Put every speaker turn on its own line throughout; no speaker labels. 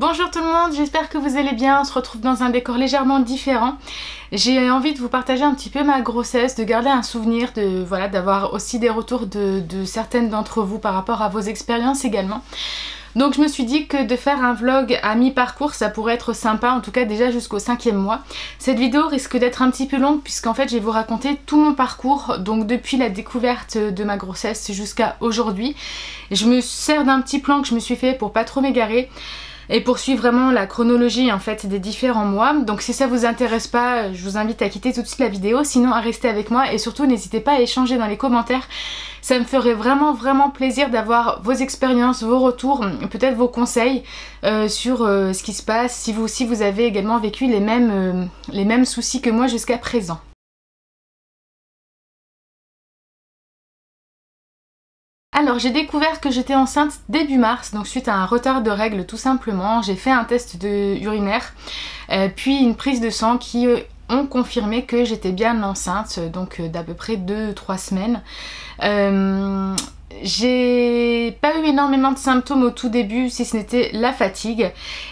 Bonjour tout le monde, j'espère que vous allez bien, on se retrouve dans un décor légèrement différent. J'ai envie de vous partager un petit peu ma grossesse, de garder un souvenir, de voilà, d'avoir aussi des retours de, certaines d'entre vous par rapport à vos expériences également. Donc je me suis dit que de faire un vlog à mi-parcours ça pourrait être sympa, en tout cas déjà jusqu'au cinquième mois. Cette vidéo risque d'être un petit peu longue puisqu'en fait je vais vous raconter tout mon parcours, donc depuis la découverte de ma grossesse jusqu'à aujourd'hui. Je me sers d'un petit plan que je me suis fait pour pas trop m'égarer et poursuivre vraiment la chronologie en fait des différents mois. Donc si ça vous intéresse pas, je vous invite à quitter tout de suite la vidéo, sinon à rester avec moi et surtout n'hésitez pas à échanger dans les commentaires. Ça me ferait vraiment vraiment plaisir d'avoir vos expériences, vos retours, peut-être vos conseils euh, sur euh, ce qui se passe, si vous aussi vous avez également vécu euh, les mêmes soucis que moi jusqu'à présent. Alors j'ai découvert que j'étais enceinte début mars, donc suite à un retard de règles tout simplement. J'ai fait un test de urinaire, euh, puis une prise de sang qui euh, ont confirmé que j'étais bien enceinte, donc euh, d'à peu près 2-3 semaines. j'ai pas eu énormément de symptômes au tout début si ce n'était la fatigue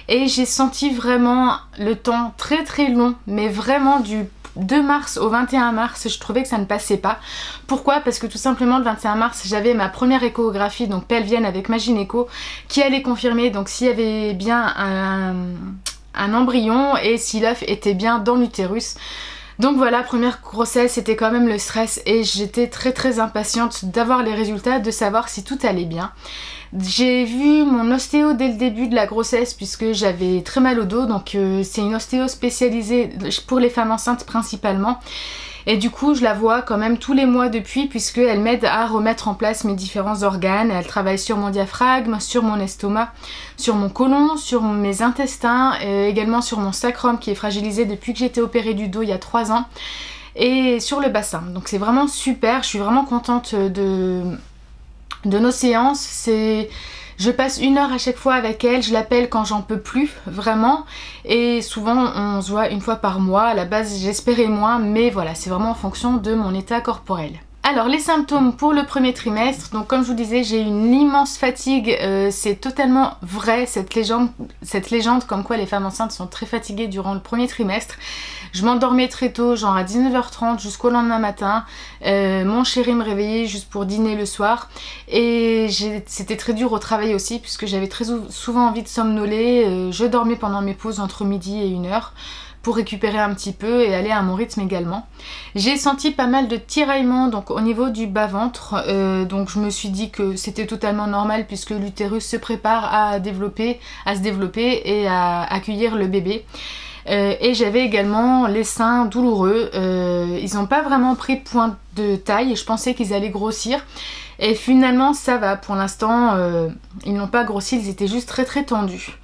et j'ai senti vraiment le temps très très long mais vraiment du 2 mars au 21 mars, je trouvais que ça ne passait pas. Pourquoi? Parce que tout simplement le 21 mars, j'avais ma première échographie, donc pelvienne avec ma gynéco, qui allait confirmer donc s'il y avait bien un, un embryon et si l'œuf était bien dans l'utérus. Donc voilà, première grossesse, c'était quand même le stress et j'étais très très impatiente d'avoir les résultats, de savoir si tout allait bien. J'ai vu mon ostéo dès le début de la grossesse puisque j'avais très mal au dos, donc euh, c'est une ostéo spécialisée pour les femmes enceintes principalement. Et du coup, je la vois quand même tous les mois depuis puisqu'elle m'aide à remettre en place mes différents organes. Elle travaille sur mon diaphragme, sur mon estomac, sur mon côlon, sur mes intestins, et également sur mon sacrum qui est fragilisé depuis que j'ai été opérée du dos il y a 3 ans et sur le bassin. Donc c'est vraiment super, je suis vraiment contente de, de nos séances. C'est je passe une heure à chaque fois avec elle, je l'appelle quand j'en peux plus, vraiment. Et souvent on se voit une fois par mois, à la base j'espérais moins, mais voilà, c'est vraiment en fonction de mon état corporel. Alors les symptômes pour le premier trimestre, donc comme je vous disais j'ai une immense fatigue, euh, c'est totalement vrai cette légende, comme quoi les femmes enceintes sont très fatiguées durant le premier trimestre. Je m'endormais très tôt, genre à 19h30 jusqu'au lendemain matin. Euh, mon chéri me réveillait juste pour dîner le soir. Et c'était très dur au travail aussi puisque j'avais très souvent envie de somnoler. Euh, je dormais pendant mes pauses entre midi et une heure pour récupérer un petit peu et aller à mon rythme également. J'ai senti pas mal de tiraillements donc au niveau du bas-ventre, euh, donc je me suis dit que c'était totalement normal puisque l'utérus se prépare à se développer et à accueillir le bébé. Euh, et j'avais également les seins douloureux. Euh, ils n'ont pas vraiment pris point de taille. Je pensais qu'ils allaient grossir. Et finalement, ça va. Pour l'instant, ils n'ont pas grossi. Ils étaient juste très très tendus.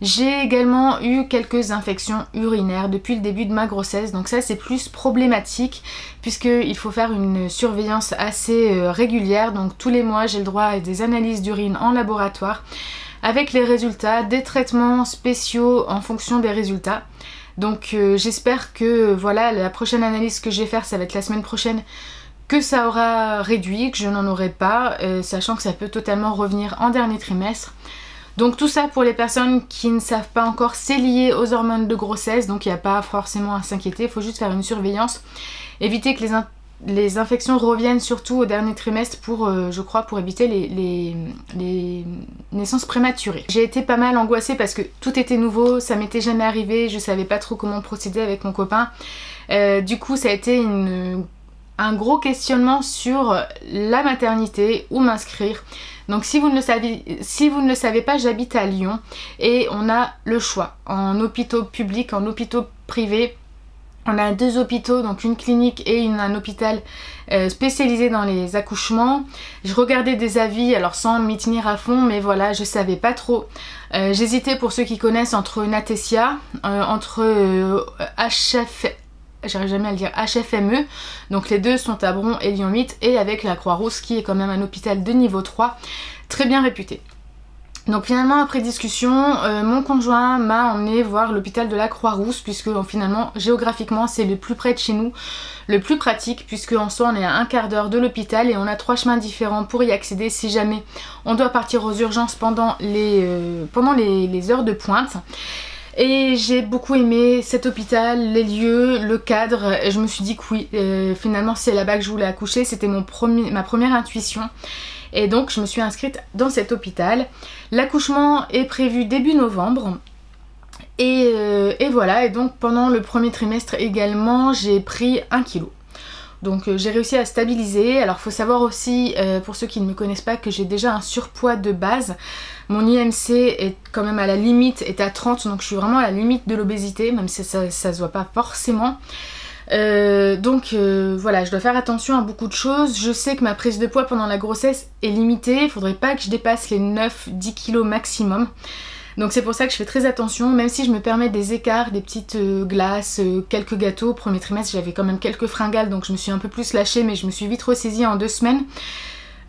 J'ai également eu quelques infections urinaires depuis le début de ma grossesse, donc ça c'est plus problématique puisqu'il faut faire une surveillance assez régulière, donc tous les mois j'ai le droit à des analyses d'urine en laboratoire avec les résultats, des traitements spéciaux en fonction des résultats. Donc euh, j'espère que voilà la prochaine analyse que je vais faire ça va être la semaine prochaine que ça aura réduit, que je n'en aurai pas, euh, sachant que ça peut totalement revenir en dernier trimestre. Donc tout ça pour les personnes qui ne savent pas encore, c'est lié aux hormones de grossesse, donc il n'y a pas forcément à s'inquiéter, il faut juste faire une surveillance, éviter que les, les infections reviennent surtout au dernier trimestre pour, euh, je crois, pour éviter les, naissances prématurées. J'ai été pas mal angoissée parce que tout était nouveau, ça m'était jamais arrivé, je savais pas trop comment procéder avec mon copain. Euh, du coup, ça a été un gros questionnement sur la maternité, où m'inscrire. Donc si vous, ne le savez, si vous ne le savez pas, j'habite à Lyon et on a le choix en hôpitaux publics, en hôpitaux privés on a deux hôpitaux, donc une clinique et un hôpital euh, spécialisé dans les accouchements. Je regardais des avis, alors sans m'y tenir à fond, mais voilà, je savais pas trop. Euh, j'hésitais pour ceux qui connaissent entre une Atesia, euh, entre HF, j'arrive jamais à le dire, HFME, donc les deux sont à Bron et Lyon 8, et avec la Croix-Rousse qui est quand même un hôpital de niveau 3, très bien réputé. Donc finalement après discussion, euh, mon conjoint m'a emmené voir l'hôpital de la Croix-Rousse puisque finalement géographiquement c'est le plus près de chez nous, le plus pratique puisque en soi on est à un quart d'heure de l'hôpital et on a trois chemins différents pour y accéder si jamais on doit partir aux urgences pendant les, euh, pendant les, heures de pointe. Et j'ai beaucoup aimé cet hôpital, les lieux, le cadre. Et je me suis dit que oui, euh, finalement c'est là-bas que je voulais accoucher. C'était ma première intuition. Et donc je me suis inscrite dans cet hôpital. L'accouchement est prévu début novembre. Euh, et, voilà, et donc pendant le premier trimestre également, j'ai pris 1 kg. Donc euh, j'ai réussi à stabiliser. Alors faut savoir aussi, euh, pour ceux qui ne me connaissent pas, que j'ai déjà un surpoids de base. Mon IMC est quand même à la limite, est à 30, donc je suis vraiment à la limite de l'obésité, même si ça, ça se voit pas forcément. Euh, donc voilà, je dois faire attention à beaucoup de choses. Je sais que ma prise de poids pendant la grossesse est limitée. Il faudrait pas que je dépasse les 9-10 kg maximum. Donc c'est pour ça que je fais très attention, même si je me permets des écarts, des petites euh, glaces, quelques gâteaux. Premier trimestre j'avais quand même quelques fringales donc je me suis un peu plus lâchée mais je me suis vite ressaisie en deux semaines.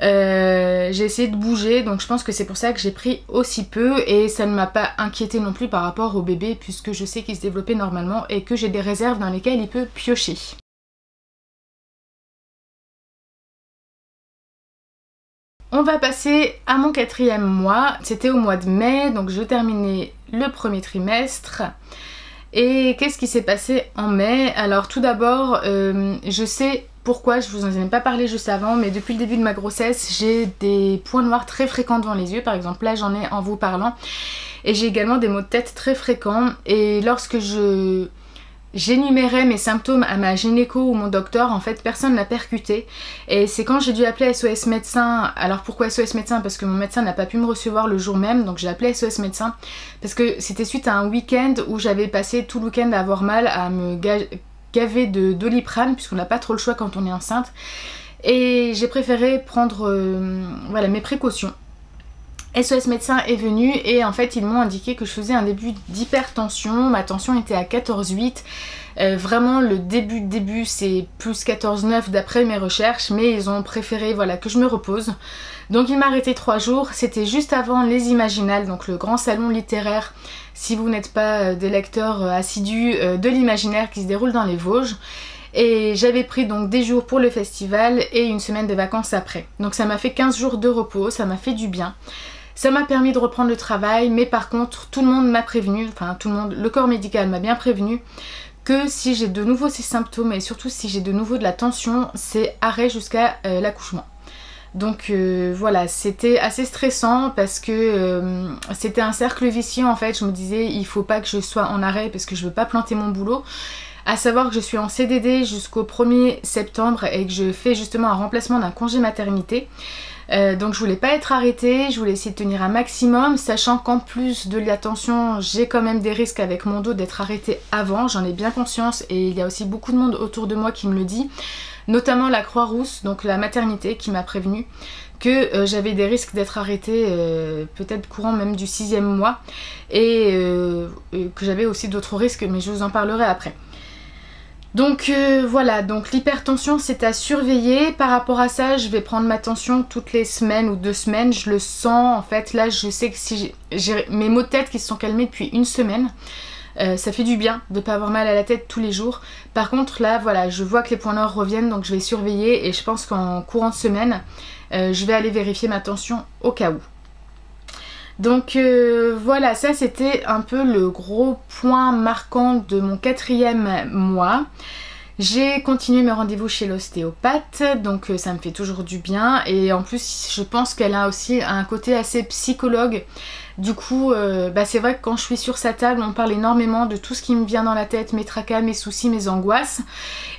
Euh, j'ai essayé de bouger donc je pense que c'est pour ça que j'ai pris aussi peu et ça ne m'a pas inquiété non plus par rapport au bébé puisque je sais qu'il se développait normalement et que j'ai des réserves dans lesquelles il peut piocher. On va passer à mon quatrième mois, c'était au mois de mai donc je terminais le premier trimestre. Et qu'est-ce qui s'est passé en mai? Alors tout d'abord, euh, je sais pourquoi, je vous en ai pas parlé juste avant, mais depuis le début de ma grossesse, j'ai des points noirs très fréquents devant les yeux. Par exemple, là j'en ai en vous parlant. Et j'ai également des maux de tête très fréquents. Et lorsque je j'énumérais mes symptômes à ma gynéco ou mon docteur, en fait personne n'a percuté. Et c'est quand j'ai dû appeler SOS médecin, alors pourquoi SOS médecin? Parce que mon médecin n'a pas pu me recevoir le jour même, donc j'ai appelé SOS médecin. Parce que c'était suite à un week-end où j'avais passé tout le week-end à avoir mal, à me gavé de doliprane puisqu'on n'a pas trop le choix quand on est enceinte. Et j'ai préféré prendre euh, voilà, mes précautions. SOS médecin est venu et en fait ils m'ont indiqué que je faisais un début d'hypertension. Ma tension était à 14,8. Euh, vraiment le début début c'est plus 14,9 d'après mes recherches mais ils ont préféré voilà que je me repose. Donc il m'a arrêté 3 jours. C'était juste avant les Imaginales, donc le grand salon littéraire si vous n'êtes pas euh, des lecteurs euh, assidus de l'imaginaire qui se déroule dans les Vosges. Et j'avais pris donc des jours pour le festival et une semaine de vacances après. Donc ça m'a fait 15 jours de repos, ça m'a fait du bien. Ça m'a permis de reprendre le travail, mais par contre, tout le monde m'a prévenu, enfin tout le monde, le corps médical m'a bien prévenu que si j'ai de nouveau ces symptômes et surtout si j'ai de nouveau de la tension, c'est arrêt jusqu'à euh, l'accouchement. Donc euh, voilà, c'était assez stressant parce que euh, c'était un cercle vicieux en fait. Je me disais, il faut pas que je sois en arrêt parce que je veux pas planter mon boulot. À savoir que je suis en CDD jusqu'au 1er septembre et que je fais justement un remplacement d'un congé maternité. Euh, donc je voulais pas être arrêtée, je voulais essayer de tenir un maximum, sachant qu'en plus de l'attention, j'ai quand même des risques avec mon dos d'être arrêtée avant, j'en ai bien conscience et il y a aussi beaucoup de monde autour de moi qui me le dit, notamment la Croix-Rousse, donc la maternité qui m'a prévenu que euh, j'avais des risques d'être arrêtée euh, peut-être courant même du sixième mois et que j'avais aussi d'autres risques mais je vous en parlerai après. Donc euh, voilà, donc l'hypertension c'est à surveiller. Par rapport à ça, je vais prendre ma tension toutes les semaines ou deux semaines. Je le sens en fait. Là, je sais que si j'ai mes maux de tête qui se sont calmés depuis une semaine, euh, ça fait du bien de ne pas avoir mal à la tête tous les jours. Par contre, là, voilà, je vois que les points noirs reviennent, donc je vais surveiller et je pense qu'en courant de semaine, euh, je vais aller vérifier ma tension au cas où. Donc euh, voilà, ça c'était un peu le gros point marquant de mon quatrième mois. J'ai continué mes rendez-vous chez l'ostéopathe, donc euh, ça me fait toujours du bien. Et en plus, je pense qu'elle a aussi un côté assez psychologue du coup, euh, bah, c'est vrai que quand je suis sur sa table, on parle énormément de tout ce qui me vient dans la tête, mes tracas, mes soucis, mes angoisses.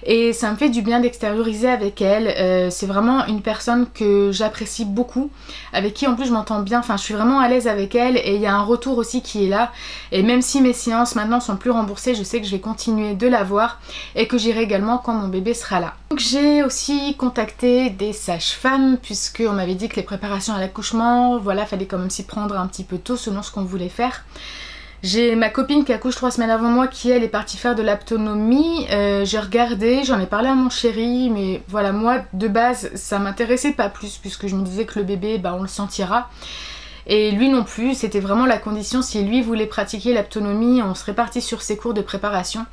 Et ça me fait du bien d'extérioriser avec elle. Euh, c'est vraiment une personne que j'apprécie beaucoup, avec qui en plus je m'entends bien. Enfin, je suis vraiment à l'aise avec elle et il y a un retour aussi qui est là. Et même si mes séances maintenant sont plus remboursées, je sais que je vais continuer de la voir et que j'irai également quand mon bébé sera là. Donc j'ai aussi contacté des sages-femmes puisque on m'avait dit que les préparations à l'accouchement, voilà, fallait quand même s'y prendre un petit peu selon ce qu'on voulait faire. J'ai ma copine qui accouche trois semaines avant moi qui elle est partie faire de l'aptonomie. Euh, j'ai regardé, j'en ai parlé à mon chéri, mais voilà, moi de base ça m'intéressait pas plus puisque je me disais que le bébé, bah, on le sentira. Et lui non plus, c'était vraiment la condition si lui voulait pratiquer l'autonomie, on serait parti sur ses cours de préparation.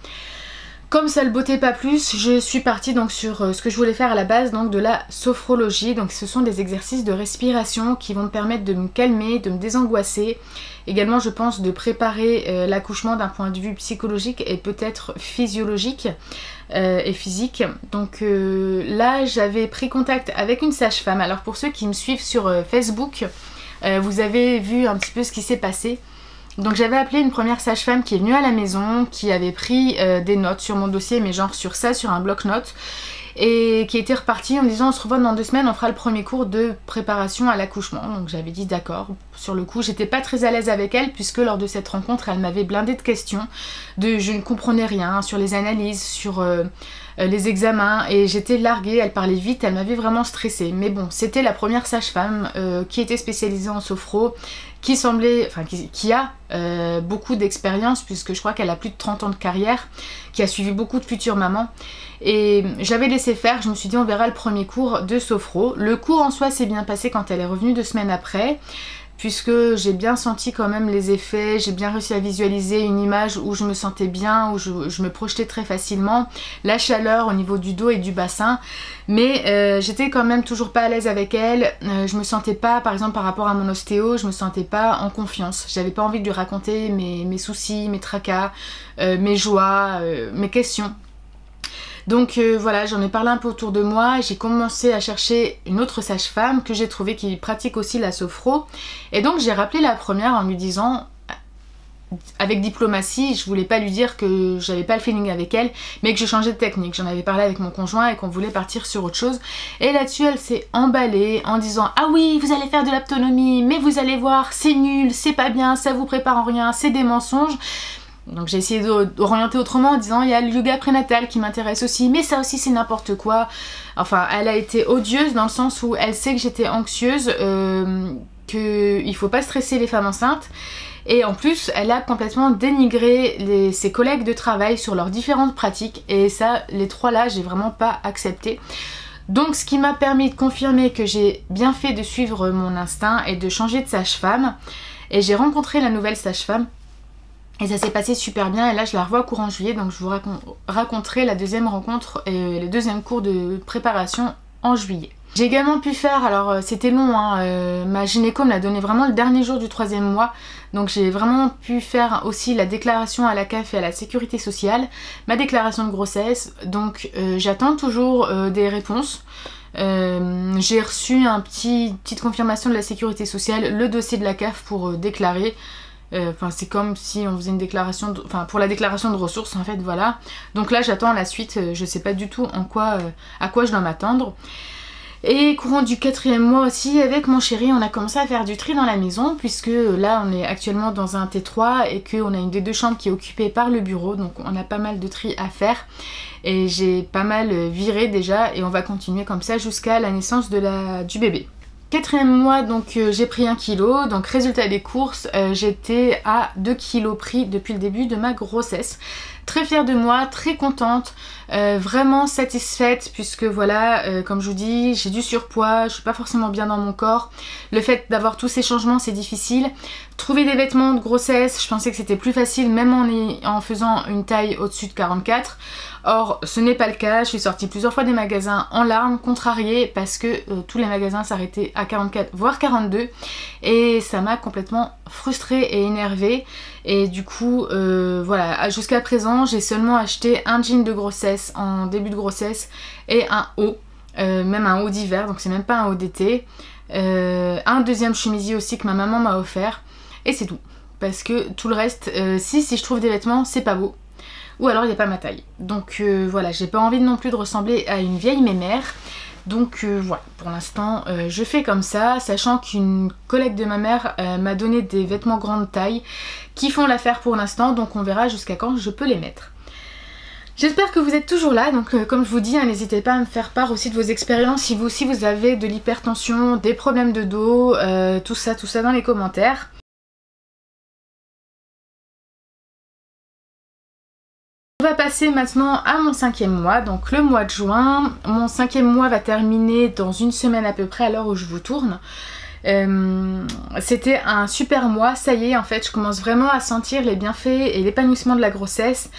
Comme ça le bottait pas plus, je suis partie donc sur euh, ce que je voulais faire à la base, donc de la sophrologie. Donc ce sont des exercices de respiration qui vont me permettre de me calmer, de me désangoisser. Également je pense de préparer euh, l'accouchement d'un point de vue psychologique et peut-être physiologique euh, et physique. Donc là j'avais pris contact avec une sage-femme. Alors pour ceux qui me suivent sur Facebook, vous avez vu un petit peu ce qui s'est passé. Donc j'avais appelé une première sage-femme qui est venue à la maison, qui avait pris euh, des notes sur mon dossier, mais genre sur ça, sur un bloc-notes, et qui était repartie en me disant on se revoit dans deux semaines, on fera le premier cours de préparation à l'accouchement. Donc j'avais dit d'accord. Sur le coup, j'étais pas très à l'aise avec elle, puisque lors de cette rencontre, elle m'avait blindé de questions, de je ne comprenais rien sur les analyses, sur... Euh, euh, les examens et j'étais larguée, elle parlait vite, elle m'avait vraiment stressée. Mais bon, c'était la première sage-femme qui était spécialisée en sophro qui semblait, enfin qui, a euh, beaucoup d'expérience puisque je crois qu'elle a plus de 30 ans de carrière, qui a suivi beaucoup de futures mamans. Et j'avais laissé faire, je me suis dit on verra le premier cours de Sophro. Le cours en soi s'est bien passé quand elle est revenue deux semaines après puisque j'ai bien senti quand même les effets, j'ai bien réussi à visualiser une image où je me sentais bien, où je, me projetais très facilement, la chaleur au niveau du dos et du bassin, mais euh, j'étais quand même toujours pas à l'aise avec elle, euh, je me sentais pas, par exemple par rapport à mon ostéo, je me sentais pas en confiance, j'avais pas envie de lui raconter mes, soucis, mes tracas, euh, mes joies, mes questions. Donc euh, voilà, j'en ai parlé un peu autour de moi. J'ai commencé à chercher une autre sage-femme que j'ai trouvée qui pratique aussi la sophro. Et donc j'ai rappelé la première en lui disant avec diplomatie, je voulais pas lui dire que j'avais pas le feeling avec elle, mais que je changeais de technique. J'en avais parlé avec mon conjoint et qu'on voulait partir sur autre chose. Et là-dessus, elle s'est emballée en disant Ah oui, vous allez faire de l'autonomie, mais vous allez voir, c'est nul, c'est pas bien, ça vous prépare en rien, c'est des mensonges. Donc j'ai essayé d'orienter autrement en disant il y a le yoga prénatal qui m'intéresse aussi, mais ça aussi c'est n'importe quoi. Enfin, elle a été odieuse dans le sens où elle sait que j'étais anxieuse, euh, qu'il faut pas stresser les femmes enceintes. Et en plus, elle a complètement dénigré ses collègues de travail sur leurs différentes pratiques. Et ça, les trois là, j'ai vraiment pas accepté. Donc ce qui m'a permis de confirmer que j'ai bien fait de suivre mon instinct et de changer de sage-femme. Et j'ai rencontré la nouvelle sage-femme et ça s'est passé super bien et là je la revois courant juillet donc je vous raconterai la deuxième rencontre et le deuxième cours de préparation en juillet. J'ai également pu faire, alors euh, c'était long, hein, euh, ma gynéco me l'a donné vraiment le dernier jour du troisième mois, donc j'ai vraiment pu faire aussi la déclaration à la CAF et à la sécurité sociale, ma déclaration de grossesse, donc euh, j'attends toujours des réponses. j'ai reçu un petit petite confirmation de la sécurité sociale, le dossier de la CAF pour déclarer. Euh, enfin, c'est comme si on faisait une déclaration, enfin pour la déclaration de ressources en fait, voilà. Donc là, j'attends la suite. Euh, je sais pas du tout en quoi, euh, à quoi je dois m'attendre. Et courant du quatrième mois aussi, avec mon chéri, on a commencé à faire du tri dans la maison, puisque là, on est actuellement dans un T3 et qu'on a une des deux chambres qui est occupée par le bureau, donc on a pas mal de tri à faire. Et j'ai pas mal viré déjà, et on va continuer comme ça jusqu'à la naissance du bébé. Quatrième mois, donc euh, j'ai pris un kilo. Donc résultat des courses, euh, j'étais à 2 kilos pris depuis le début de ma grossesse. Très fière de moi, très contente, euh, vraiment satisfaite puisque voilà, comme je vous dis, j'ai du surpoids, je suis pas forcément bien dans mon corps. Le fait d'avoir tous ces changements, c'est difficile. Trouver des vêtements de grossesse, je pensais que c'était plus facile même en, en faisant une taille au-dessus de 44. Or, ce n'est pas le cas. Je suis sortie plusieurs fois des magasins en larmes, contrariée, parce que euh, tous les magasins s'arrêtaient à 44, voire 42. Et ça m'a complètement frustrée et énervée. Et du coup, euh, voilà, jusqu'à présent, j'ai seulement acheté un jean de grossesse en début de grossesse et un haut, euh, même un haut d'hiver, donc c'est même pas un haut d'été. un deuxième chemisier aussi que ma maman m'a offert. Et c'est tout. Parce que tout le reste, si, si je trouve des vêtements, c'est pas beau ou alors il n'y a pas ma taille. Donc euh, voilà, j'ai pas envie non plus de ressembler à une vieille mémère. Donc euh, voilà, pour l'instant euh, je fais comme ça, sachant qu'une collègue de ma mère m'a donné des vêtements grande taille qui font l'affaire pour l'instant, donc on verra jusqu'à quand je peux les mettre. J'espère que vous êtes toujours là, donc comme je vous dis, hein, n'hésitez pas à me faire part aussi de vos expériences si vous aussi vous avez de l'hypertension, des problèmes de dos, tout ça, tout ça dans les commentaires. On va passer maintenant à mon cinquième mois, donc le mois de juin. Mon cinquième mois va terminer dans une semaine à peu près à l'heure où je vous tourne. Euh, c'était un super mois, ça y est en fait je commence vraiment à sentir les bienfaits et l'épanouissement de la grossesse.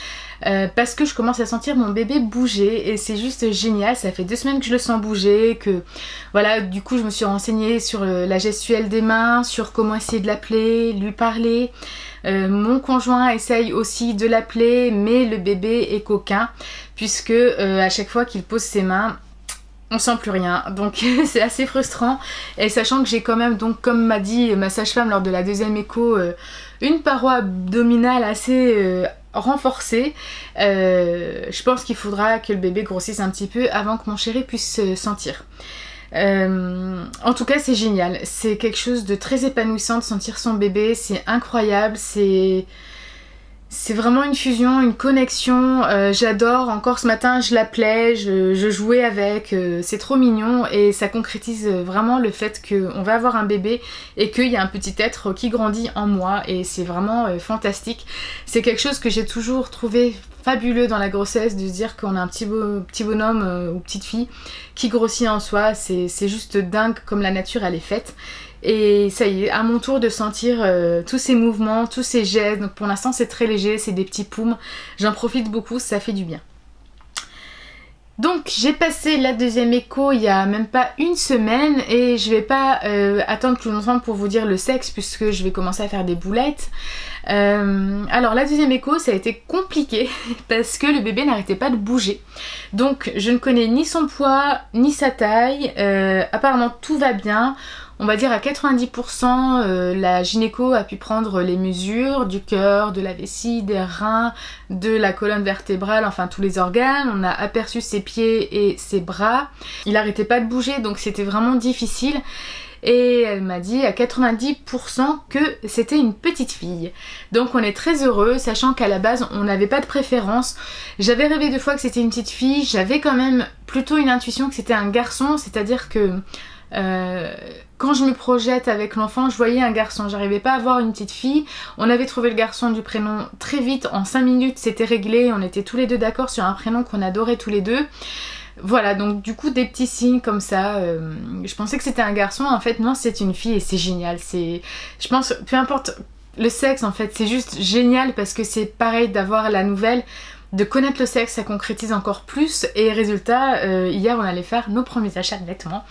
Euh, parce que je commence à sentir mon bébé bouger et c'est juste génial. Ça fait deux semaines que je le sens bouger, que voilà, du coup je me suis renseignée sur la gestuelle des mains, sur comment essayer de l'appeler, lui parler. Euh, mon conjoint essaye aussi de l'appeler, mais le bébé est coquin puisque euh, à chaque fois qu'il pose ses mains, on sent plus rien. Donc c'est assez frustrant. Et sachant que j'ai quand même, donc comme m'a dit ma sage-femme lors de la deuxième écho, une paroi abdominale assez renforcée. Euh, je pense qu'il faudra que le bébé grossisse un petit peu avant que mon chéri puisse se sentir. Euh, en tout cas, c'est génial. C'est quelque chose de très épanouissant de sentir son bébé. C'est incroyable. C'est c'est vraiment une fusion, une connexion. Euh, j'adore. Encore ce matin, je l'appelais, je, jouais avec. Euh, c'est trop mignon et ça concrétise vraiment le fait qu'on va avoir un bébé et qu'il y a un petit être qui grandit en moi et c'est vraiment euh, fantastique. C'est quelque chose que j'ai toujours trouvé fabuleux dans la grossesse de se dire qu'on a un petit, petit bonhomme ou petite fille qui grossit en soi. C'est juste dingue comme la nature elle est faite. Et ça y est, à mon tour de sentir euh, tous ces mouvements, tous ces gestes. Donc pour l'instant c'est très léger, c'est des petits poums. J'en profite beaucoup, ça fait du bien. Donc j'ai passé la deuxième écho il y a même pas une semaine et je vais pas euh, attendre plus longtemps pour vous dire le sexe puisque je vais commencer à faire des boulettes. Euh, alors la deuxième écho ça a été compliqué parce que le bébé n'arrêtait pas de bouger. Donc je ne connais ni son poids ni sa taille. apparemment tout va bien on va dire à 90% euh, la gynéco a pu prendre les mesures du cœur, de la vessie, des reins, de la colonne vertébrale, enfin tous les organes. On a aperçu ses pieds et ses bras. Il arrêtait pas de bouger donc c'était vraiment difficile. Et elle m'a dit à 90% que c'était une petite fille. Donc on est très heureux, sachant qu'à la base on n'avait pas de préférence. J'avais rêvé deux fois que c'était une petite fille, j'avais quand même plutôt une intuition que c'était un garçon, c'est-à-dire que euh, quand je me projette avec l'enfant, je voyais un garçon. J'arrivais pas à voir une petite fille. On avait trouvé le garçon du prénom très vite, en 5 minutes, c'était réglé. On était tous les deux d'accord sur un prénom qu'on adorait tous les deux. Voilà, donc du coup des petits signes comme ça. Euh, je pensais que c'était un garçon, en fait non, c'est une fille et c'est génial. C'est, je pense, peu importe le sexe en fait, c'est juste génial parce que c'est pareil d'avoir la nouvelle de connaître le sexe, ça concrétise encore plus. Et résultat, euh, hier on allait faire nos premiers achats de vêtements.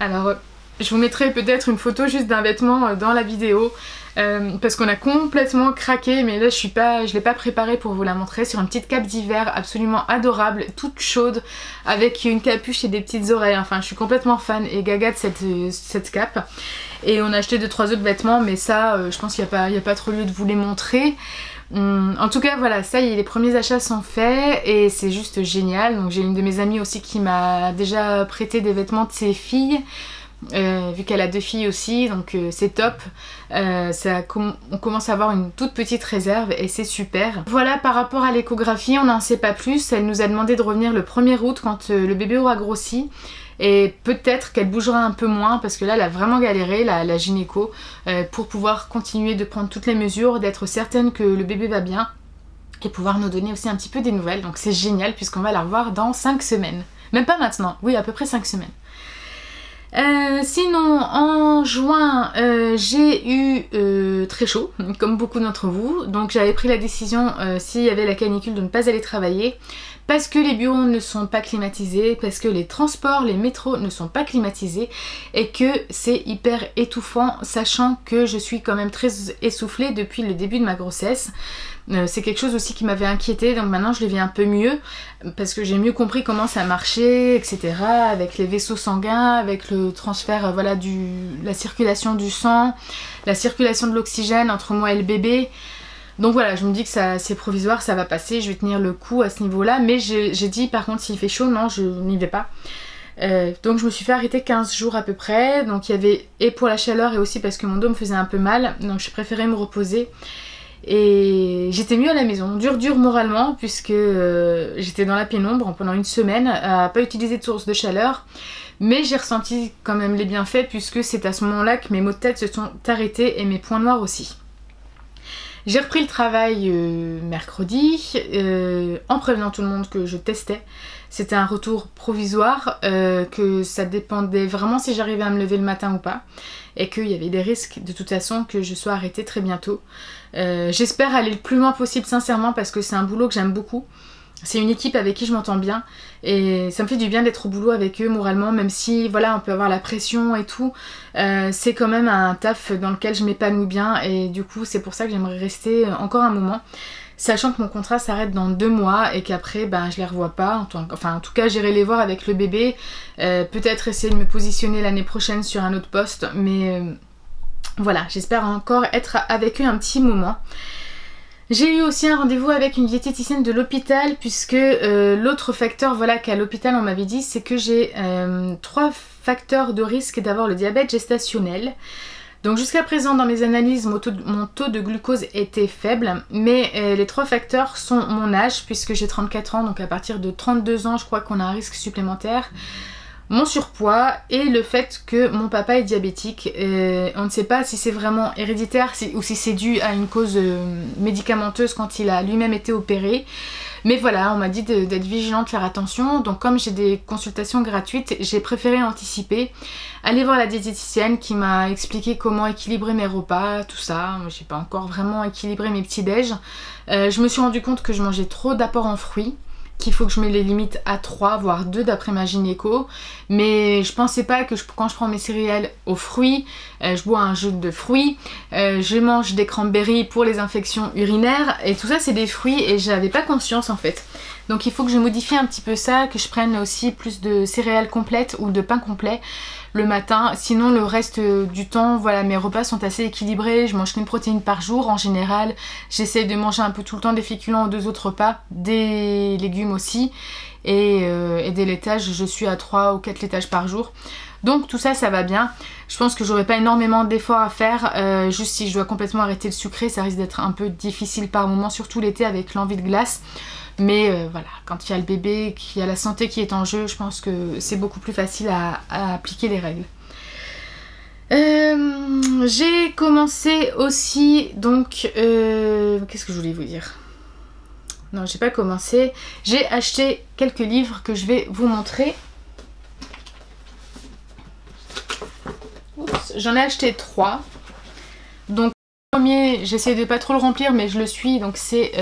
Alors je vous mettrai peut-être une photo juste d'un vêtement euh, dans la vidéo euh, parce qu'on a complètement craqué mais là je suis pas, l'ai pas préparé pour vous la montrer sur une petite cape d'hiver absolument adorable, toute chaude avec une capuche et des petites oreilles, enfin je suis complètement fan et gaga de euh, cette cape et on a acheté 2 trois autres vêtements mais ça je pense qu'il n'y a, pas, a trop lieu de vous les montrer hum, en tout cas voilà ça y est les premiers achats sont faits et c'est juste génial donc j'ai une de mes amies aussi qui m'a déjà prêté des vêtements de ses filles euh, vu qu'elle a deux filles aussi, donc euh, c'est top. Euh, ça, on commence à avoir une toute petite réserve et c'est super. Voilà, par rapport à l'échographie, on n'en sait pas plus. Elle nous a demandé de revenir le 1er août quand le bébé aura grossi. Et peut-être qu'elle bougera un peu moins parce que là, elle a vraiment galéré, la, gynéco, pour pouvoir continuer de prendre toutes les mesures, d'être certaine que le bébé va bien et pouvoir nous donner aussi un petit peu des nouvelles. Donc c'est génial puisqu'on va la revoir dans 5 semaines. Même pas maintenant, oui, à peu près 5 semaines. Euh, sinon, en juin, euh, j'ai eu euh, très chaud, comme beaucoup d'entre vous. Donc j'avais pris la décision, s'il y avait la canicule, de ne pas aller travailler. Parce que les bureaux ne sont pas climatisés, parce que les transports, les métros ne sont pas climatisés. Et que c'est hyper étouffant, sachant que je suis quand même très essoufflée depuis le début de ma grossesse. Euh, c'est quelque chose aussi qui m'avait inquiété, donc maintenant je le vis un peu mieux parce que j'ai mieux compris comment ça marchait, etc. Avec les vaisseaux sanguins, avec le transfert, euh, voilà, du, la circulation du sang, la circulation de l'oxygène entre moi et le bébé. Donc voilà, je me dis que c'est provisoire, ça va passer, je vais tenir le coup à ce niveau-là. Mais j'ai dit par contre s'il fait chaud, non, je n'y vais pas. Euh, donc je me suis fait arrêter 15 jours à peu près. Donc il y avait et pour la chaleur et aussi parce que mon dos me faisait un peu mal. Donc je préférais me reposer. Et j'étais mieux à la maison, dur dur moralement, puisque euh, j'étais dans la pénombre pendant une semaine, à pas utiliser de source de chaleur. Mais j'ai ressenti quand même les bienfaits, puisque c'est à ce moment-là que mes maux de tête se sont arrêtés et mes points noirs aussi. J'ai repris le travail euh, mercredi euh, en prévenant tout le monde que je testais. C'était un retour provisoire, euh, que ça dépendait vraiment si j'arrivais à me lever le matin ou pas, et qu'il y avait des risques de toute façon que je sois arrêtée très bientôt. J'espère aller le plus loin possible sincèrement parce que c'est un boulot que j'aime beaucoup. C'est une équipe avec qui je m'entends bien et ça me fait du bien d'être au boulot avec eux moralement, même si voilà on peut avoir la pression et tout. Euh, c'est quand même un taf dans lequel je m'épanouis bien et du coup c'est pour ça que j'aimerais rester encore un moment. Sachant que mon contrat s'arrête dans deux mois et qu'après ben, je les revois pas. Enfin en tout cas j'irai les voir avec le bébé. Euh, peut-être essayer de me positionner l'année prochaine sur un autre poste. Mais euh, voilà, j'espère encore être avec eux un petit moment. J'ai eu aussi un rendez-vous avec une diététicienne de l'hôpital puisque euh, l'autre facteur voilà qu'à l'hôpital on m'avait dit c'est que j'ai euh, trois facteurs de risque d'avoir le diabète gestationnel. Donc jusqu'à présent dans mes analyses mon taux, de, glucose était faible mais euh, les trois facteurs sont mon âge puisque j'ai 34 ans donc à partir de 32 ans je crois qu'on a un risque supplémentaire mon surpoids et le fait que mon papa est diabétique. Euh, on ne sait pas si c'est vraiment héréditaire ou si c'est dû à une cause euh, médicamenteuse quand il a lui-même été opéré. Mais voilà, on m'a dit d'être vigilante, faire attention. Donc comme j'ai des consultations gratuites, j'ai préféré anticiper. Aller voir la diététicienne qui m'a expliqué comment équilibrer mes repas, tout ça. J'ai pas encore vraiment équilibré mes petits déj. Euh, je me suis rendu compte que je mangeais trop d'apports en fruits qu'il faut que je mette les limites à 3 voire 2 d'après ma gynéco. Mais je pensais pas que quand je prends mes céréales aux fruits euh, je bois un jus de fruits euh, je mange des cranberries pour les infections urinaires et tout ça c'est des fruits et j'avais pas conscience en fait. Donc il faut que je modifie un petit peu ça que je prenne aussi plus de céréales complètes ou de pain complet le matin. Sinon le reste du temps, voilà, mes repas sont assez équilibrés. Je mange qu'une protéine par jour en général. J'essaie de manger un peu tout le temps des féculents aux deux autres repas, des légumes aussi. Et, euh, des laitages, je suis à 3 ou 4 laitages par jour. Donc tout ça, ça va bien. Je pense que j'aurai pas énormément d'efforts à faire. Euh, juste si je dois complètement arrêter le sucré, ça risque d'être un peu difficile par moment, surtout l'été avec l'envie de glace. Mais euh, voilà, quand il y a le bébé, qu'il y a la santé qui est en jeu, je pense que c'est beaucoup plus facile à, appliquer les règles. Euh, j'ai commencé aussi, donc, euh, qu'est-ce que je voulais vous dire? Non, j'ai pas commencé. J'ai acheté quelques livres que je vais vous montrer. J'en ai acheté trois. Donc, le premier, j'essaie de pas trop le remplir, mais je le suis. Donc, c'est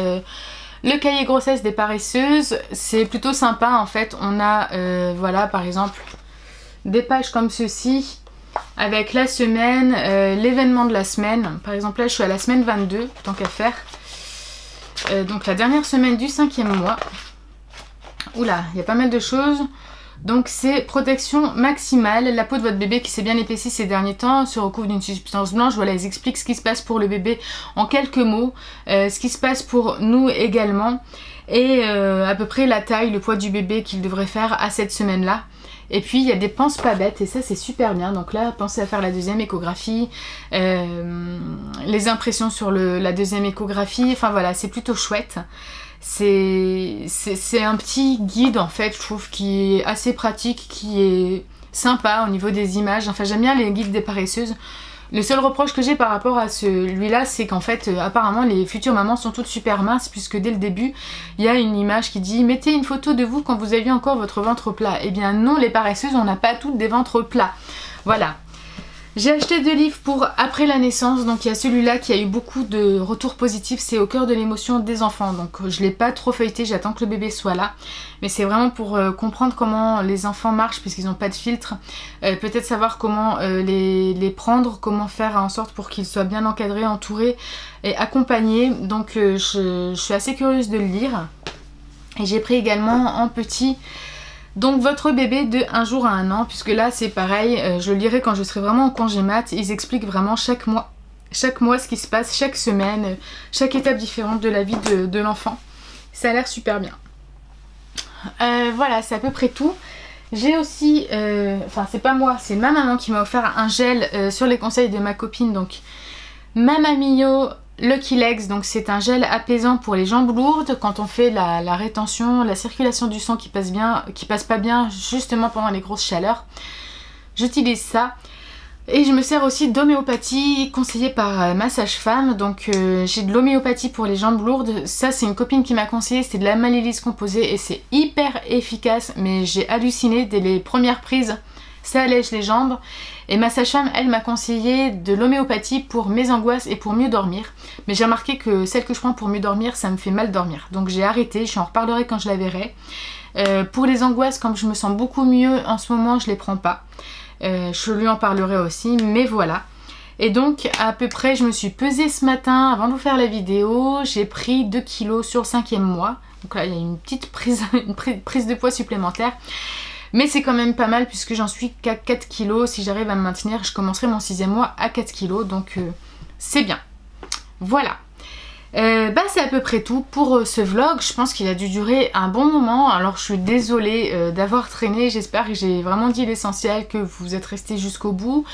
le cahier grossesse des paresseuses, c'est plutôt sympa en fait. On a, euh, voilà, par exemple, des pages comme ceci avec la semaine, euh, l'événement de la semaine. Par exemple, là, je suis à la semaine 22, tant qu'à faire. Euh, donc la dernière semaine du cinquième mois. Oula, il y a pas mal de choses. Donc c'est protection maximale. La peau de votre bébé qui s'est bien épaissie ces derniers temps se recouvre d'une substance blanche. Voilà, ils expliquent ce qui se passe pour le bébé en quelques mots. Euh, ce qui se passe pour nous également. Et euh, à peu près la taille, le poids du bébé qu'il devrait faire à cette semaine-là. Et puis il y a des penses pas bêtes et ça c'est super bien. Donc là, pensez à faire la deuxième échographie, euh, les impressions sur la deuxième échographie. Enfin voilà, c'est plutôt chouette c'est un petit guide en fait, je trouve, qui est assez pratique, qui est sympa au niveau des images. Enfin, j'aime bien les guides des paresseuses. Le seul reproche que j'ai par rapport à celui-là, c'est qu'en fait, euh, apparemment, les futures mamans sont toutes super minces, puisque dès le début, il y a une image qui dit « Mettez une photo de vous quand vous aviez encore votre ventre plat ». Eh bien non, les paresseuses, on n'a pas toutes des ventres plats. Voilà, j'ai acheté deux livres pour après la naissance, donc il y a celui-là qui a eu beaucoup de retours positifs, c'est au cœur de l'émotion des enfants, donc je l'ai pas trop feuilleté, j'attends que le bébé soit là, mais c'est vraiment pour euh, comprendre comment les enfants marchent puisqu'ils n'ont pas de filtre, euh, peut-être savoir comment euh, les, prendre, comment faire en sorte pour qu'ils soient bien encadrés, entourés et accompagnés, donc je, je suis assez curieuse de le lire. Et j'ai pris également en petit donc votre bébé de un jour à un an, puisque là c'est pareil, euh, je le lirai quand je serai vraiment en congé mat, ils expliquent vraiment chaque mois, chaque mois ce qui se passe, chaque semaine, chaque étape différente de la vie de, l'enfant. Ça a l'air super bien. Euh, voilà, c'est à peu près tout. J'ai aussi, euh, enfin c'est pas moi, c'est ma maman qui m'a offert un gel sur les conseils de ma copine, donc Mamamio Lucky Legs, donc c'est un gel apaisant pour les jambes lourdes quand on fait la, rétention, la circulation du sang qui passe bien, qui passe pas bien justement pendant les grosses chaleurs. J'utilise ça. Et je me sers aussi d'homéopathie conseillée par euh, ma sage-femme. Donc euh, j'ai de l'homéopathie pour les jambes lourdes. Ça c'est une copine qui m'a conseillé, c'est de la malélise composée et c'est hyper efficace. Mais j'ai halluciné dès les premières prises. Ça allège les jambes. Et ma sage-femme, elle m'a conseillé de l'homéopathie pour mes angoisses et pour mieux dormir. Mais j'ai remarqué que celle que je prends pour mieux dormir, ça me fait mal dormir. Donc j'ai arrêté, je en reparlerai quand je la verrai. Euh, pour les angoisses, comme je me sens beaucoup mieux en ce moment, je les prends pas. Euh, je lui en parlerai aussi, mais voilà. Et donc à peu près je me suis pesée ce matin avant de vous faire la vidéo, j'ai pris 2 kilos sur le cinquième mois. Donc là il y a une petite prise, une prise de poids supplémentaire. Mais c'est quand même pas mal puisque j'en suis qu'à 4 kilos. Si j'arrive à me maintenir, je commencerai mon sixième mois à 4 kilos. Donc euh, c'est bien. Voilà. Euh, bah c'est à peu près tout pour euh, ce vlog, je pense qu'il a dû durer un bon moment, alors je suis désolée d'avoir traîné, j'espère que j'ai vraiment dit l'essentiel, que vous êtes restés jusqu'au bout,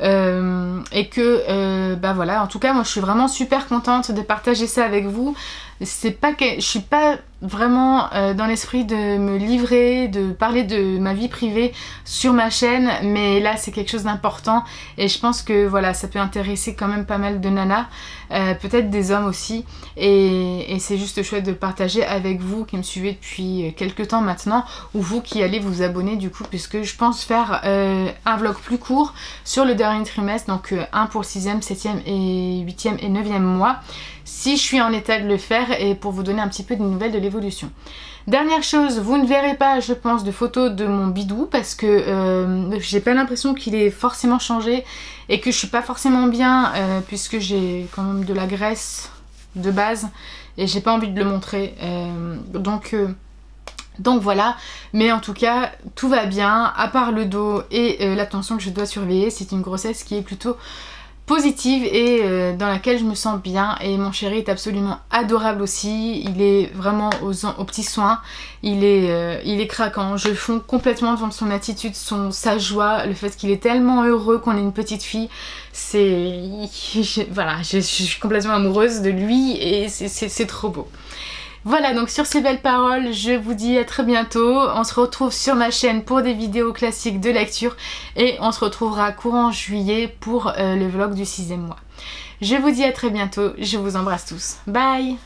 et que, bah voilà, en tout cas moi je suis vraiment super contente de partager ça avec vous, c'est pas que je suis pas vraiment euh, dans l'esprit de me livrer, de parler de ma vie privée sur ma chaîne, mais là c'est quelque chose d'important. Et je pense que voilà ça peut intéresser quand même pas mal de nanas, euh, peut-être des hommes aussi. Et, c'est juste chouette de le partager avec vous qui me suivez depuis quelques temps maintenant ou vous qui allez vous abonner du coup puisque je pense faire euh, un vlog plus court sur le dernier trimestre donc un pour le 6ème, 7ème et 8ème et 9ème mois si je suis en état de le faire et pour vous donner un petit peu de nouvelles de l'évolution. Dernière chose, vous ne verrez pas, je pense, de photos de mon bidou parce que euh, j'ai pas l'impression qu'il ait forcément changé et que je suis pas forcément bien euh, puisque j'ai quand même de la graisse de base et j'ai pas envie de le montrer. Euh, donc donc voilà, mais en tout cas, tout va bien, à part le dos et la tension que je dois surveiller. C'est une grossesse qui est plutôt positive et euh, dans laquelle je me sens bien. Et mon chéri est absolument adorable aussi. Il est vraiment aux, petits soins. Il est, euh, il est craquant. Je fonds complètement devant son attitude son, sa joie le fait qu'il est tellement heureux qu'on ait une petite fille. C'est voilà je, suis complètement amoureuse de lui et c'est trop beau voilà, donc sur ces belles paroles, je vous dis à très bientôt. On se retrouve sur ma chaîne pour des vidéos classiques de lecture et on se retrouvera courant juillet pour euh, le vlog du sixième mois. Je vous dis à très bientôt, je vous embrasse tous. Bye